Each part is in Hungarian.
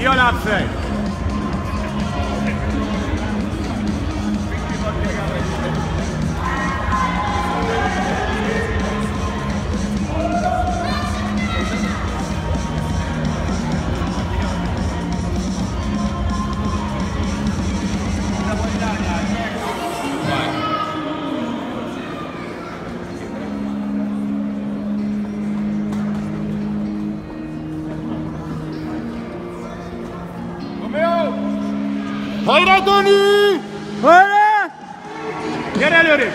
Ki a Hajrá, Dani! Hajrá! Gyere előrébb!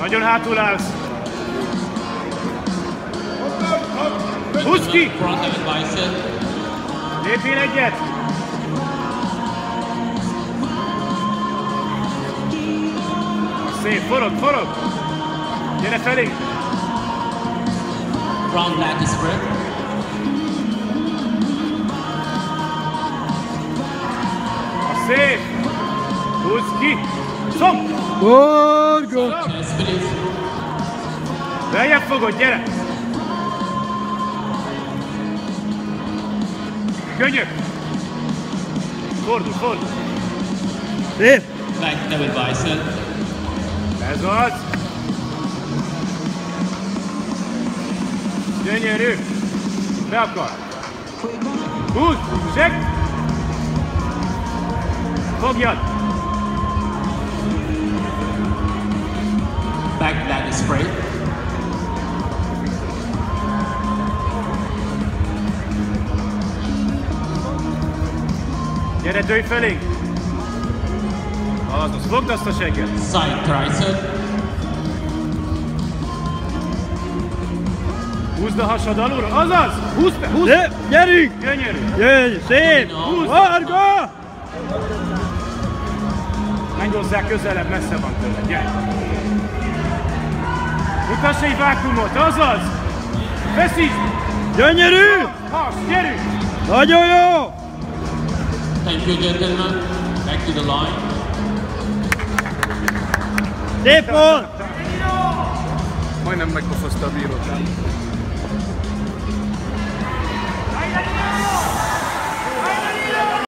Nagyon hátul állsz. Húzd ki! Lépjél egyet! Szép, forog, forog! Gyere felé! Front back spread. Ki! Szom! Split. Lejjebb fogod, gyere! Könyök! Fordul, fordul! Szép! Back double bicep. Ez az! Gyönyörű! Be akar! Húzd! Seg! Fogjad! Lat spray. Gyere, dőj felénk! Azaz, fogd azt a segget! Side tricep. Húzd a hasad alulra! Azaz! Húzd be! Húzd! Szép! Gyerünk! Gyönyörű! Jöjj! Szép! Varga! Menj hozzá közelebb, messze van tőle. Gyere! Mutass egy vákumot, azaz! Feszítsd! Gyönyörű! Has, gyerünk! Nagyon jó! Thank you, gentlemen. Back to the line. Szép volt! Majdnem megpofozta a bírót.